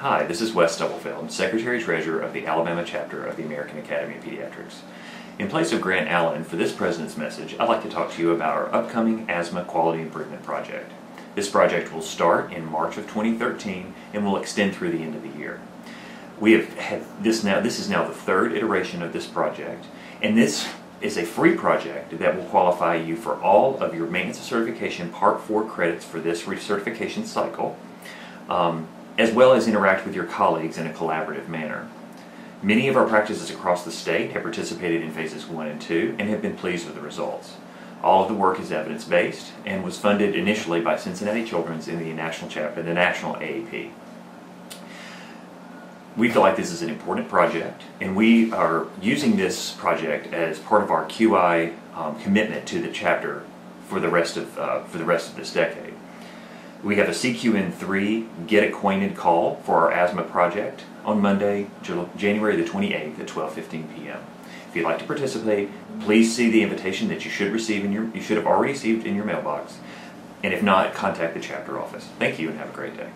Hi, this is Wes Stubblefield, Secretary Treasurer of the Alabama chapter of the American Academy of Pediatrics. In place of Grant Allen, for this President's Message, I'd like to talk to you about our upcoming Asthma Quality Improvement Project. This project will start in March of 2013 and will extend through the end of the year. We have had this now, this is now the third iteration of this project, and this is a free project that will qualify you for all of your maintenance certification Part 4 credits for this recertification cycle, um, as well as interact with your colleagues in a collaborative manner. Many of our practices across the state have participated in phases 1 and 2 and have been pleased with the results. All of the work is evidence-based and was funded initially by Cincinnati Children's in the national chapter, the national AAP. We feel like this is an important project, and we are using this project as part of our QI um, commitment to the chapter for the rest of uh, for the rest of this decade. We have a CQN3 Get Acquainted call for our asthma project on Monday, January the 28th at 12:15 p.m. If you'd like to participate, please see the invitation that you should receive in your you should have already received in your mailbox, and if not, contact the chapter office. Thank you and have a great day.